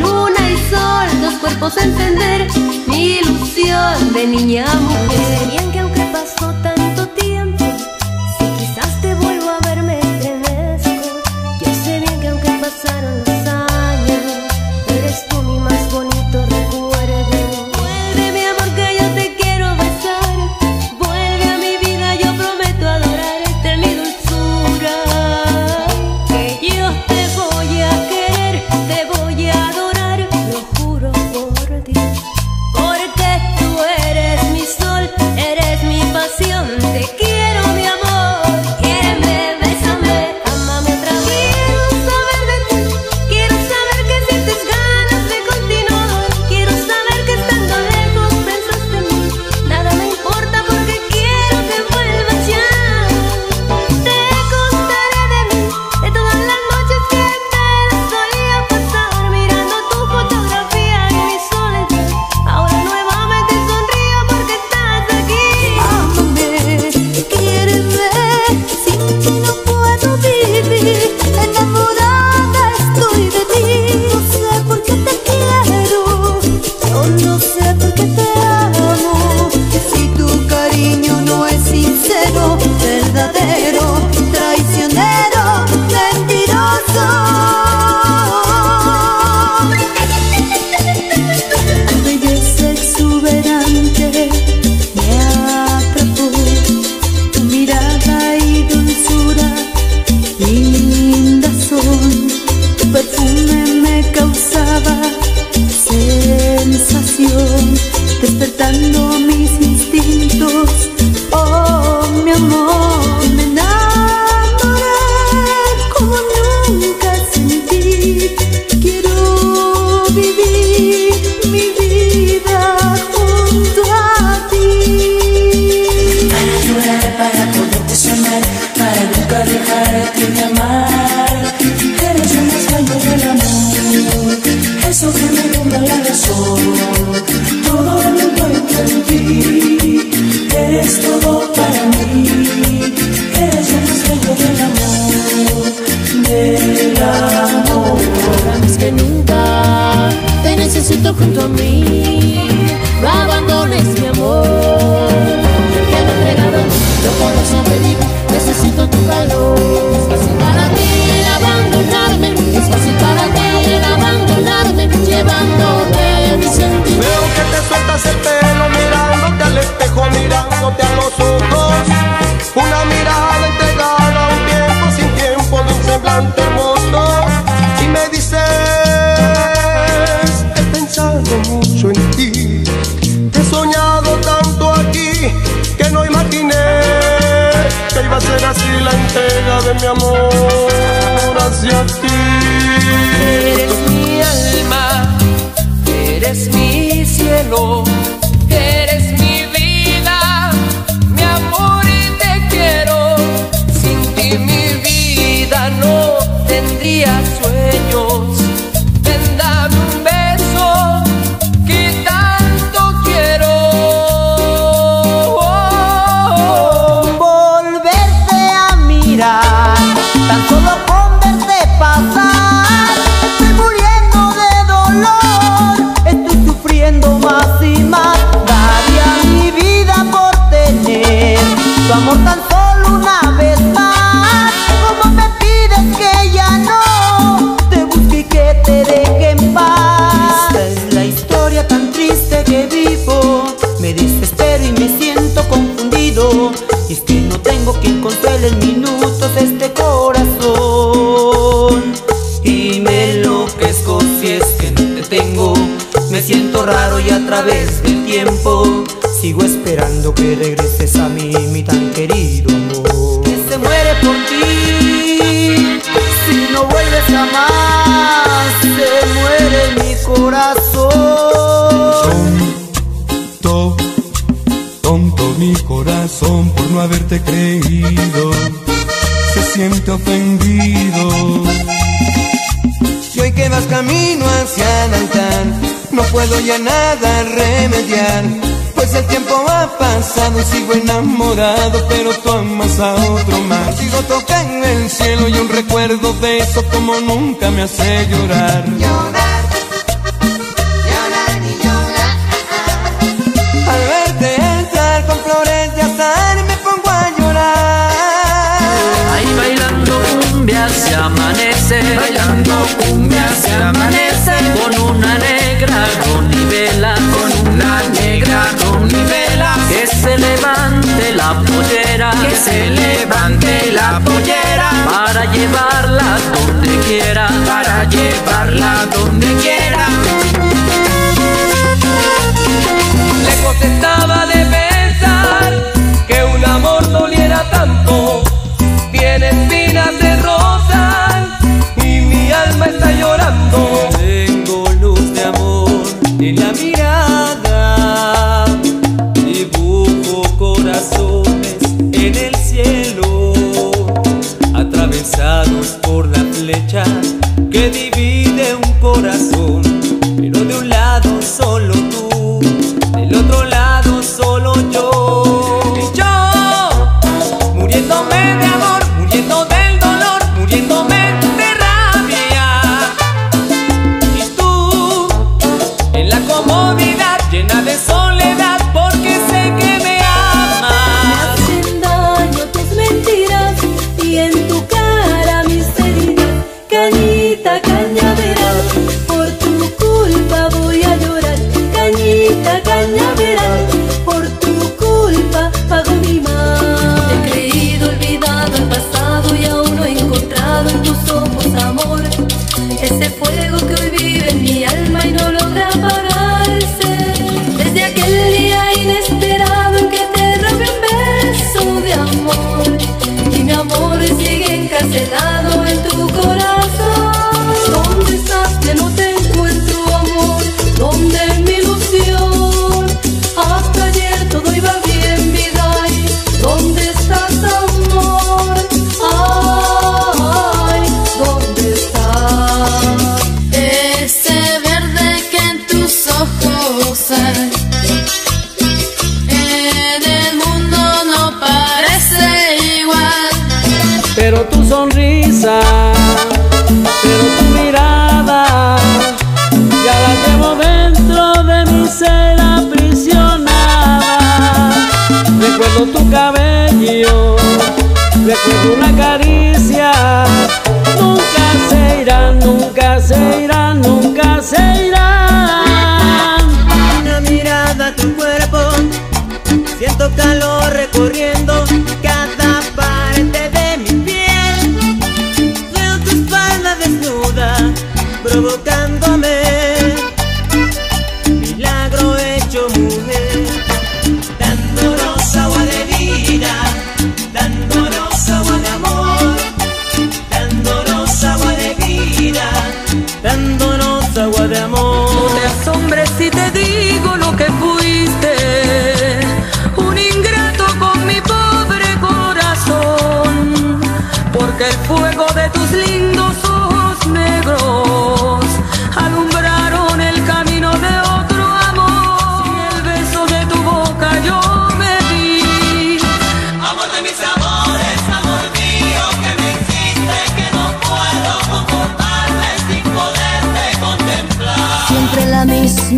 luna y sol, dos cuerpos a entender mi ilusión de niña mujer. y me dices, he pensado mucho en ti, he soñado tanto aquí que no imaginé que iba a ser así la entrega de mi amor hacia ti. Eres mi alma, eres mi cielo, eres Me siento raro y a través del tiempo Sigo esperando que regreses a mí, mi tan querido amor. Que se muere por ti Si no vuelves a jamás Se muere mi corazón. Tonto, tonto mi corazón Por no haberte creído. Se siente ofendido. Y hoy que vas camino hacia Nantán no puedo ya nada remediar, pues el tiempo ha pasado sigo enamorado, pero tú amas a otro más. Sigo tocando el cielo y un recuerdo de eso como nunca me hace llorar. Llorar, llorar y llorar. Al verte entrar con flores de azar me pongo a llorar. Ahí bailando cumbia se amanece, bailando cumbia se amanece con una que se levante la pollera, para llevarla donde quiera, para llevarla donde quiera. Caseira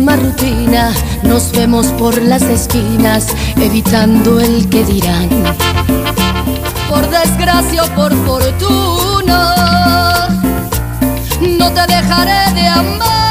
misma rutina, nos vemos por las esquinas, evitando el que dirán. Por desgracia o por fortuna, no te dejaré de amar.